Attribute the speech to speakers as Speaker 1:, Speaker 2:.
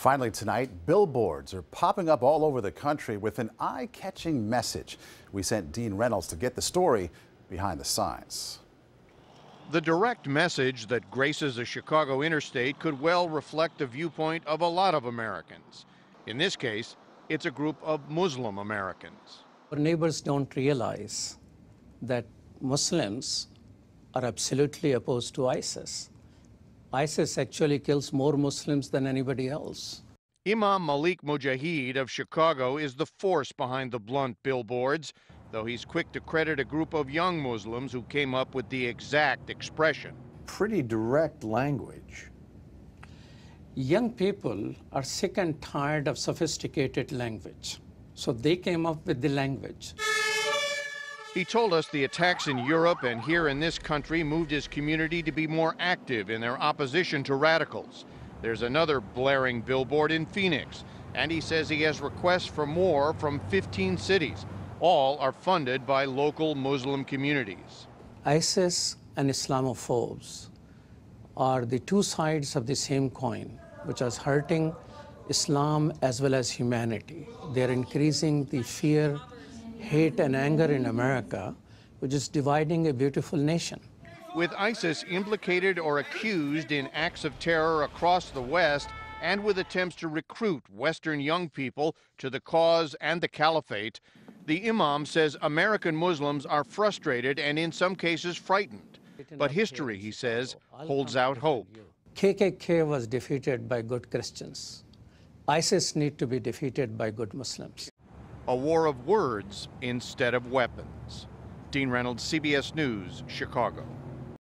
Speaker 1: Finally tonight, billboards are popping up all over the country with an eye-catching message. We sent Dean Reynolds to get the story behind the signs.
Speaker 2: The direct message that graces a Chicago interstate could well reflect the viewpoint of a lot of Americans. In this case, it's a group of Muslim Americans.
Speaker 3: Our neighbors don't realize that Muslims are absolutely opposed to ISIS. ISIS actually kills more Muslims than anybody else.
Speaker 2: Imam Malik Mujahid of Chicago is the force behind the blunt billboards, though he's quick to credit a group of young Muslims who came up with the exact expression.
Speaker 4: Pretty direct language.
Speaker 3: Young people are sick and tired of sophisticated language, so they came up with the language.
Speaker 2: He told us the attacks in Europe and here in this country moved his community to be more active in their opposition to radicals. There's another blaring billboard in Phoenix, and he says he has requests for more from 15 cities. All are funded by local Muslim communities.
Speaker 3: ISIS and Islamophobes are the two sides of the same coin, which is hurting Islam as well as humanity. They're increasing the fear hate and anger in America, which is dividing a beautiful nation.
Speaker 2: With ISIS implicated or accused in acts of terror across the West, and with attempts to recruit Western young people to the cause and the caliphate, the Imam says American Muslims are frustrated and in some cases frightened. But history, he says, holds out hope.
Speaker 3: KKK was defeated by good Christians. ISIS need to be defeated by good Muslims
Speaker 2: a war of words instead of weapons. Dean Reynolds, CBS News, Chicago.